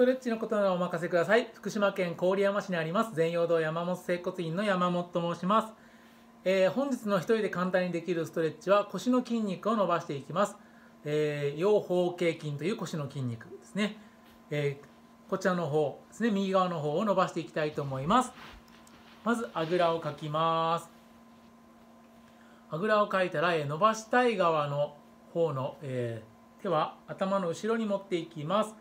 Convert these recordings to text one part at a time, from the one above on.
トレッチのことならお任せください。福島県郡山市にあります。全陽堂山本整骨院の山本と申します、えー本日の一人で簡単にできるストレッチは腰の筋肉を伸ばしていきます、えー、腰方形筋という腰の筋肉ですね、えーこちらの方ですね。右側の方を伸ばしていきたいと思います。まずあぐらをかきます。あぐらをかいたら、えー伸ばしたい側の方の、えー手は頭の後ろに持っていきます、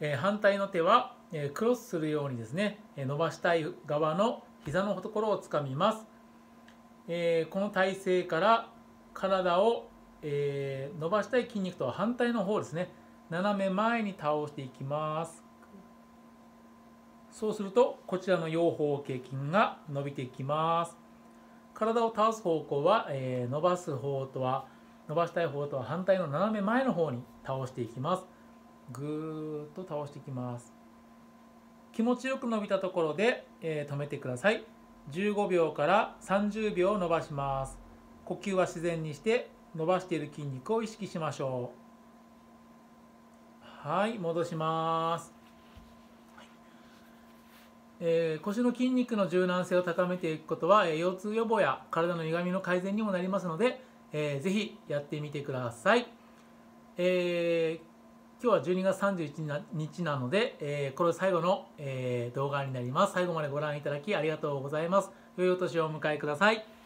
え反対の手は、えクロスするようにですね、え伸ばしたい側の膝のところをつかみます、えこの体勢から体を、えー伸ばしたい筋肉とは反対の方ですね。斜め前に倒していきます。そうするとこちらの腰方形筋が伸びていきます。体を倒す方向は、え伸ばす方とは伸ばしたい方とは反対の斜め前の方に倒していきます。ぐーっと倒していきます。気持ちよく伸びたところで、えー止めてください。15秒から30秒伸ばします。呼吸は自然にして伸ばしている筋肉を意識しましょう。はい戻します。えー腰の筋肉の柔軟性を高めていくことは、えー腰痛予防や体の歪みの改善にもなりますので、えーぜひやってみてください、えー今日は12月31日なので、えーこれ最後の、えー動画になります。最後までご覧いただきありがとうございます。良いお年をお迎えください。